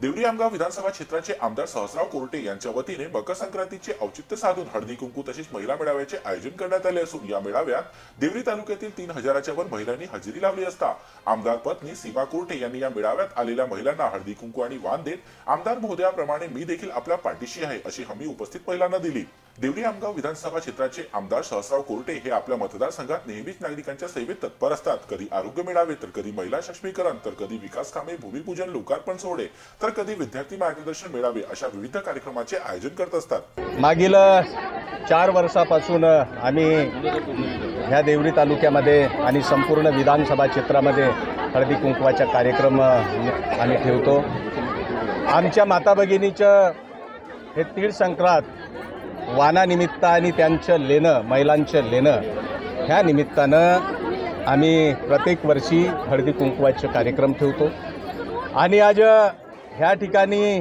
देवरी आमगाव विधानसभा क्षेत्राचे आमदार सहसराव कोरटे यांच्या वतीने मकर संक्रांतीचे औचित्य साधून हळदी कुंकू तसेच महिला मेळाव्याचे आयोजन करण्यात आले असून या मेळाव्यात देवरी तालुक्यातील तीन हजाराच्या वर महिलांनी हजेरी लावली असता आमदार पत्नी सीमा कोरटे यांनी या मेळाव्यात आलेल्या महिलांना हळदी कुंकू आणि वाण देत आमदार महोदयाप्रमाणे मी देखील आपल्या पाठीशी आहे अशी हमी उपस्थित महिलांना दिली. देवरी आमगाव विधानसभा क्षेत्राचे आमदार सहसराव कोर्टे हे आपल्या मतदारसंघात नेहमीच नागरिकांच्या सेवेत तत्पर असतात. कधी आरोग्य मेळावे तर कधी महिला सक्षमीकरण तर कधी विकास कामे भूमिपूजन लोकार्पण सोहळे तर कधी विद्यार्थी मार्गदर्शन मेळावे अशा विविध कार्यक्रमाचे आयोजन करत असतात. मागील चार वर्षापासून आम्ही ह्या देवरी तालुक्यामध्ये आणि संपूर्ण विधानसभा क्षेत्रामध्ये हळदी कुंकवाचा कार्यक्रम आम्ही ठेवतो. आमच्या माता भगिनीचं हे तीळ संक्रांत वानानिमित्त आणि त्यांचं लेणं महिलांचं लेणं ह्या निमित्तानं आम्ही प्रत्येक वर्षी हळदी कुंकवाचे कार्यक्रम ठेवतो. आणि आज ह्या ठिकाणी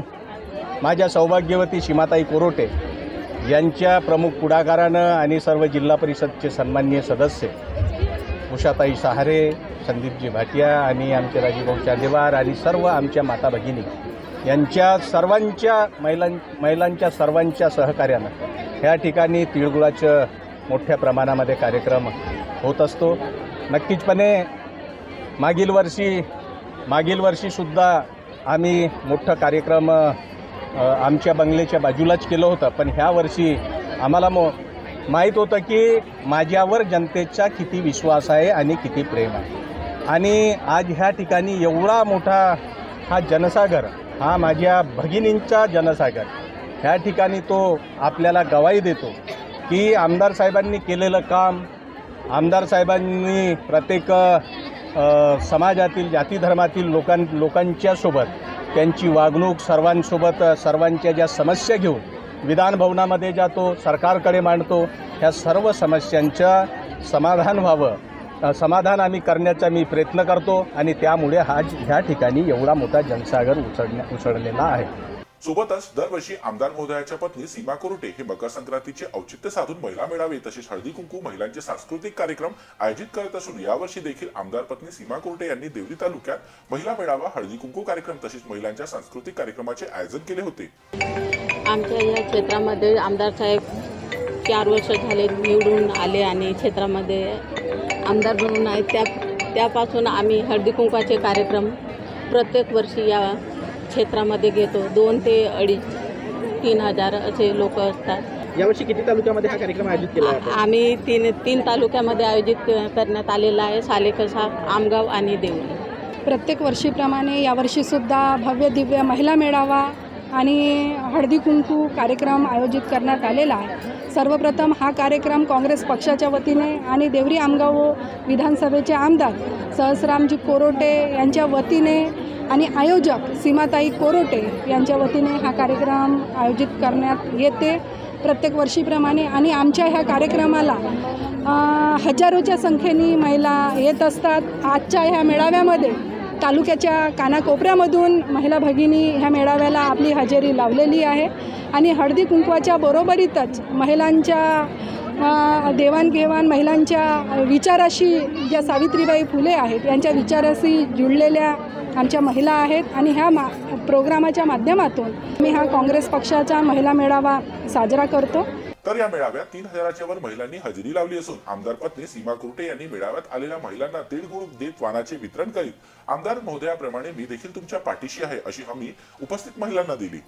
माझ्या सौभाग्यवती सीमाताई कोरोटे यांच्या प्रमुख पुढाकारानं आणि सर्व जिल्हा परिषदचे सन्माननीय सदस्य उषाताई सहारे संदीपजी भाटिया आणि आमचे राजीभाऊ चांदेवार आणि सर्व आमच्या माता भगिनी यांच्या सर्वांच्या महिलां महिलांच्या सर्वांच्या सहकार्यानं ह्या ठिकाणी तिळगुळाचं मोठ्या प्रमाणामध्ये कार्यक्रम होत असतो. नक्कीचपणे मागील वर्षी मागील वर्षीसुद्धा आम्ही मोठं कार्यक्रम आमच्या बंगल्याच्या बाजूलाच केलं होतं. पण ह्या वर्षी आम्हाला मो माहीत होतं की माझ्यावर जनतेचा किती विश्वास आहे आणि किती प्रेम आहे. आणि आज ह्या ठिकाणी एवढा मोठा हा जनसागर हा माझ्या भगिनींचा जनसागर. ह्या ठिकाणी तो आपल्याला गवाही देतो की आमदार साहेबांनी केलेलं काम आमदार साहेबांनी प्रत्येक समाजातील जाती धर्मातील लोकां लोकांच्यासोबत त्यांची वागणूक सर्वांसोबत सर्वांच्या ज्या समस्या घेऊन विधानभवनामध्ये जातो सरकारकडे मांडतो ह्या सर्व समस्यांचं समाधान व्हावं. समाधान आम्ही करण्याचा मी प्रयत्न करतो आणि त्यामुळे हा ह्या ठिकाणी एवढा मोठा जनसागर उसळण्या उसळलेला आहे. सोबतच दरवर्षी आमदार महोदयाच्या पत्नी सीमा कोरटे हे मकर संक्रांतीचे औचित्य साधून महिला मेळावे तसेच हळदी कुंकू महिलांचे सांस्कृतिक कार्यक्रम आयोजित करत असून यावर्षी देखील आमदार पत्नी सीमा कोरटे यांनी देवरी तालुक्यात महिला मेळावा हळदी कुंकू कार्यक्रम तसेच महिलांच्या सांस्कृतिक कार्यक्रमाचे आयोजन केले होते. आमच्या या क्षेत्रामध्ये आमदार साहेब चार वर्ष झाले निवडून आले आणि क्षेत्रामध्ये आमदार बनून आहे. त्या त्यापासून आम्ही हळदी कुंकवाचे कार्यक्रम प्रत्येक वर्षी या क्षेत्रामध्ये घेतो. दोन ते अडीच तीन हजार असे लोक असतात. यावर्षी किती तालुक्यामध्ये हा कार्यक्रम आयोजित केला आहे आपण? आम्ही तीन तीन तालुक्यामध्ये आयोजित करण्यात आलेला आहे. सालेकसा आमगाव आणि देवळी. प्रत्येक वर्षीप्रमाणे यावर्षीसुद्धा भव्य दिव्य महिला मेळावा आणि हळदी कुंकू कार्यक्रम आयोजित करण्यात आलेला आहे. सर्वप्रथम हा कार्यक्रम काँग्रेस पक्षाच्या वतीने आणि देवरी आमगाव विधानसभेचे आमदार सहस्रामजी कोरोटे यांच्या वतीने आणि आयोजक सीमाताई कोरोटे यांच्या वतीने हा कार्यक्रम आयोजित करण्यात येते. प्रत्येक वर्षीप्रमाणे आणि आमच्या ह्या कार्यक्रमाला हजारोच्या संख्येने महिला येत असतात. आजच्या ह्या मेळाव्यामध्ये तालुक्याच्या कानाकोपऱ्यामधून महिला भगिनी ह्या मेळाव्याला आपली हजेरी लावलेली आहे. आणि हळदी कुंकवाच्या बरोबरीतच महिलांच्या देवाणघेवाण महिलांच्या विचाराशी ज्या सावित्रीबाई फुले आहेत यांच्या विचाराशी जुळलेल्या आमच्या महिला आहेत. आणि ह्या मा प्रोग्रामाच्या माध्यमातून मी हा काँग्रेस पक्षाचा महिला मेळावा साजरा करतो. तर या मेळाव्यात तीन हजाराच्या वर महिलांनी हजेरी लावली असून आमदार पत्नी सीमा कुर्टे यांनी मेळाव्यात आलेल्या महिलांना तिळगुळ देत वाणाचे वितरण करीत. आमदार महोदयाप्रमाणे मी देखील तुमच्या पाठीशी आहे अशी हमी उपस्थित महिलांना दिली.